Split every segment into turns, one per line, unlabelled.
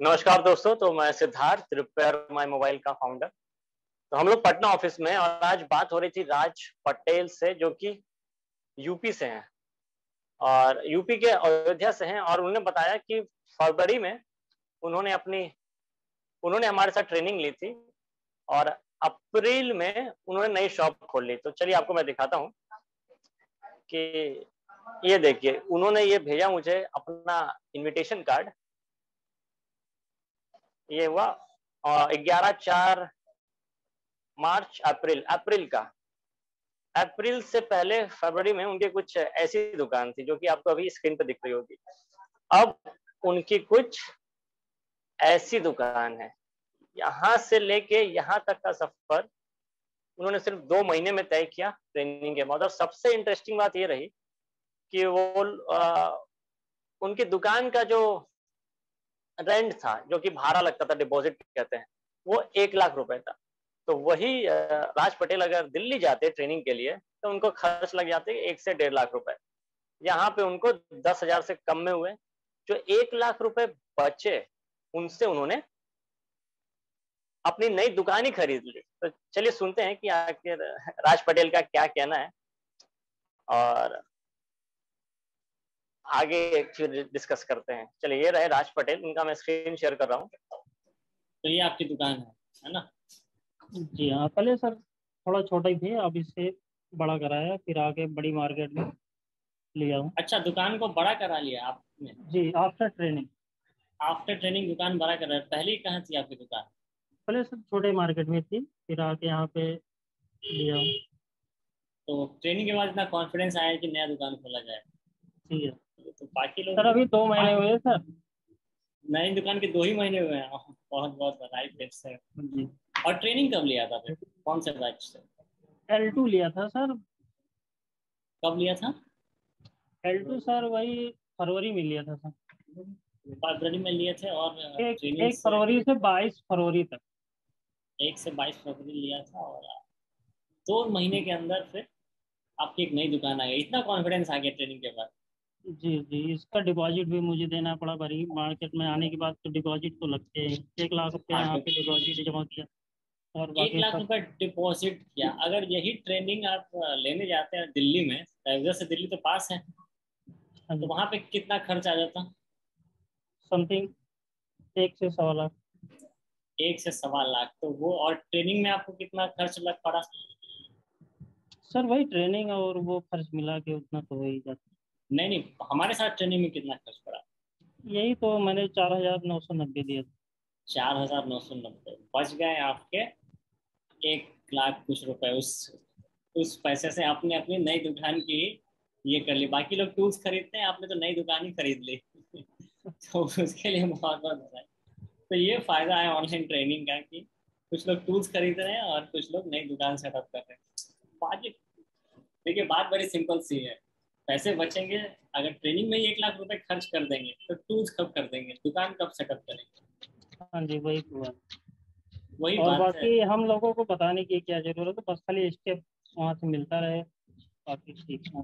नमस्कार दोस्तों तो मैं सिद्धार्थ रिपेयर माई मोबाइल का फाउंडर तो हम लोग पटना ऑफ़िस में और आज बात हो रही थी राज पटेल से, जो कि यूपी से हैं। और यूपी के अयोध्या से हैं और उन्होंने बताया कि फरवरी में उन्होंने अपनी, उन्होंने हमारे साथ ट्रेनिंग ली थी और अप्रैल में उन्होंने नई शॉप खोल ली। तो चलिए आपको मैं दिखाता हूँ कि ये देखिए, उन्होंने ये भेजा मुझे अपना इन्विटेशन कार्ड ये हुआ ग्यारह चार मार्च अप्रैल अप्रैल का। अप्रैल से पहले फरवरी में उनके कुछ ऐसी दुकान थी जो कि आपको अभी स्क्रीन पर दिख रही होगी। अब उनकी कुछ ऐसी दुकान है। यहाँ से लेके यहाँ तक का सफ़र उन्होंने सिर्फ़ दो महीने में तय किया ट्रेनिंग के बाद। और सबसे इंटरेस्टिंग बात ये रही कि वो आ, उनकी दुकान का जो रेंट था, जो कि भाड़ा लगता था डिपॉजिट कहते हैं, वो एक लाख रुपए था। तो वही राज पटेल अगर दिल्ली जाते ट्रेनिंग के लिए तो उनको खर्च लग जाते एक से डेढ़ लाख रुपए। यहाँ पे उनको दस हज़ार से कम में हुए, जो एक लाख रुपए बचे, उनसे उन्होंने अपनी नई दुकान ही खरीद ली। तो चलिए सुनते हैं कि आखिर राज पटेल का क्या कहना है। और आगे फिर डिस्कस करते हैं। चलिए ये रहे राज पटेल इनका मैं स्क्रीन शेयर कर रहा हूँ।
तो ये आपकी दुकान है है ना?
जी हाँ पहले सर थोड़ा छोटा ही थे अब इससे बड़ा कराया फिर आगे बड़ी मार्केट में लिया हूँ।
अच्छा दुकान को बड़ा करा लिया आपने?
जी आफ्टर ट्रेनिंग
आफ्टर ट्रेनिंग दुकान बड़ा करा पहले कहाँ थी आपकी दुकान?
पहले सर छोटे मार्केट में थी फिर आके यहाँ पे लिया हूँ।
तो ट्रेनिंग के बाद इतना कॉन्फिडेंस आया कि नया दुकान खोला जाए।
ठीक है।
तो बाकी लोग
सर अभी दो महीने हुए सर।
नई दुकान के दो ही महीने हुए हैं। बहुत बहुत बधाई फिर से। और ट्रेनिंग कब लिया था फिर? कौन से बैच से?
एल टू लिया था सर।
कब लिया था?
एल टू सर वही फरवरी में लिया था सर।
फरवरी में लिए थे और
एक, एक फरवरी से बाईस फरवरी तक।
एक से बाईस फरवरी लिया था और दो महीने के अंदर फिर आपकी एक नई दुकान आ गई। इतना कॉन्फिडेंस आ गया ट्रेनिंग के बाद।
जी जी। इसका डिपॉजिट भी मुझे देना पड़ा बड़ी मार्केट में आने के बाद तो डिपॉजिट तो लगते हैं। एक लाख रुपए
हाँ,
यहाँ पे डिपॉजिट जमा किया
और एक लाख रुपए डिपॉजिट किया। अगर यही ट्रेनिंग आप लेने जाते हैं दिल्ली में इधर से दिल्ली तो पास है हाँ तो वहाँ पे कितना खर्च आ जाता?
समथिंग एक से सवा लाख।
एक से सवा लाख। तो वो और ट्रेनिंग में आपको कितना खर्च लग पड़ा?
सर वही ट्रेनिंग और वो खर्च मिला के उतना तो हो ही जाता।
नहीं नहीं हमारे साथ ट्रेनिंग में कितना खर्च पड़ा?
यही तो मैंने चार हज़ार नौ सौ नब्बे दिया
चार हज़ार नौ सौ नब्बे। बच गए आपके एक लाख कुछ रुपए। उस उस पैसे से आपने अपनी नई दुकान की ये कर ली। बाकी लोग टूल्स खरीदते हैं आपने तो नई दुकान ही खरीद ली। तो उसके लिए बहुत बहुत बधाई तो ये फ़ायदा है ऑनलाइन ट्रेनिंग का कि कुछ लोग टूल्स खरीद रहे हैं और कुछ लोग नई दुकान सेटअप कर रहे हैं। बाकी देखिए बात बड़ी सिंपल सी है। पैसे बचेंगे अगर ट्रेनिंग में ही एक लाख रुपए खर्च कर देंगे तो टूल्स कब कर देंगे दुकान कब सेटअप करेंगे?
हाँ जी वही हुआ
वही
और बाकी हम लोगों को बताने की क्या ज़रूरत है बस खाली स्टेप वहाँ से मिलता रहे बाकी ठीक है।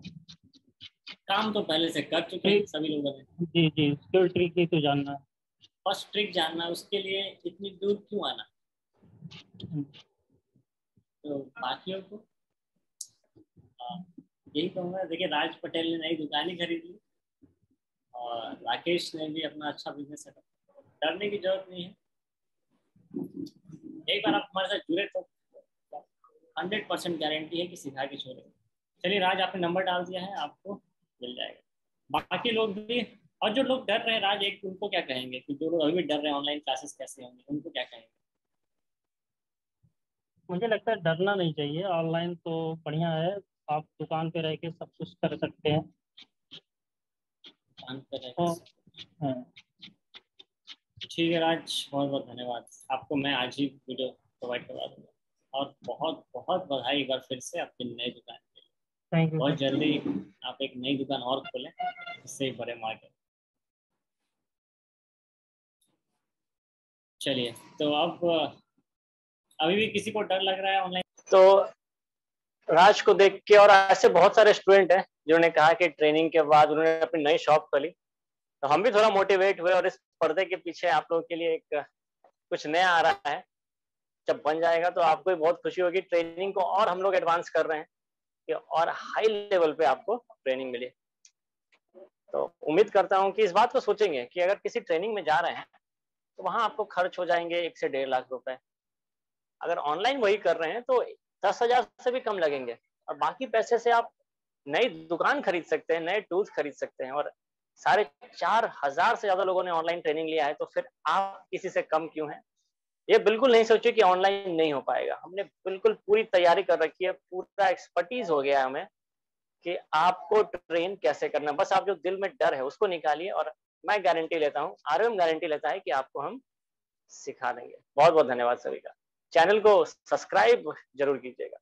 काम तो पहले से कर चुके हैं सभी लोगों ने।
जी जी स्किल ट्रिक ही तो जानना है।
फ़र्स्ट ट्रिक जानना उसके लिए इतनी दूर क्यों आना? तो बाकियों को यही कहूँगा, देखिए, राज पटेल ने नई दुकान खरीद और राकेश ने भी अपना अच्छा बिज़नेस सेटअप डरने की ज़रूरत नहीं है। एक बार आप हमारे साथ जुड़े तो हंड्रेड परसेंट गारंटी है कि सिखा के छोड़े चलिए, राज, आपने नंबर डाल दिया है, आपको मिल जाएगा। बाकी लोग भी, और जो लोग डर रहे हैं, राज, एक उनको क्या कहेंगे कि जो लोग अभी भी डर रहे हैं ऑनलाइन क्लासेस कैसे होंगे, उनको क्या कहेंगे?
मुझे लगता है डरना नहीं चाहिए। ऑनलाइन तो बढ़िया है। आप दुकान पे रह के सब कुछ कर सकते हैं।
दुकान पे रह हाँ। ठीक है राज बहुत बहुत धन्यवाद। आपको मैं आज ही वीडियो प्रोवाइड करवा दूँगा। और बहुत बहुत बधाई एक बार फिर से आपकी नई दुकान के लिए। बहुत जल्दी आप एक नई दुकान और खोलें इससे बड़े मार्केट। चलिए तो अब अभी भी किसी को डर लग रहा है ऑनलाइन
तो राज को देख के, और ऐसे बहुत सारे स्टूडेंट हैं, जिन्होंने कहा कि ट्रेनिंग के बाद उन्होंने अपनी नई शॉप खोली।
तो हम भी थोड़ा मोटिवेट हुए, और इस पर्दे के पीछे आप लोगों के लिए एक, कुछ नया आ रहा है। जब बन जाएगा तो आपको भी बहुत खुशी होगी। ट्रेनिंग को और हम लोग एडवांस कर रहे हैं कि और हाई लेवल पे आपको ट्रेनिंग मिले। तो उम्मीद करता हूँ कि इस बात को सोचेंगे कि अगर किसी ट्रेनिंग में जा रहे हैं तो वहाँ आपको खर्च हो जाएँगे एक से डेढ़ लाख रुपए। अगर ऑनलाइन वही कर रहे हैं तो दस हज़ार से भी कम लगेंगे। और बाकी पैसे से आप नई दुकान खरीद सकते हैं, नए टूल्स खरीद सकते हैं और साढ़े चार हज़ार से ज़्यादा लोगों ने ऑनलाइन ट्रेनिंग लिया है तो फिर आप किसी से कम क्यों हैं? ये बिल्कुल नहीं सोचिए कि ऑनलाइन नहीं हो पाएगा। हमने बिल्कुल पूरी तैयारी कर रखी है, पूरा एक्सपर्टीज हो गया है हमें कि आपको ट्रेन कैसे करना बस आप जो दिल में डर है, उसको निकालिए और मैं गारंटी लेता हूँ आर गारंटी लेता है कि आपको हम सिखा देंगे। बहुत बहुत धन्यवाद सभी का। चैनल को सब्सक्राइब ज़रूर कीजिएगा।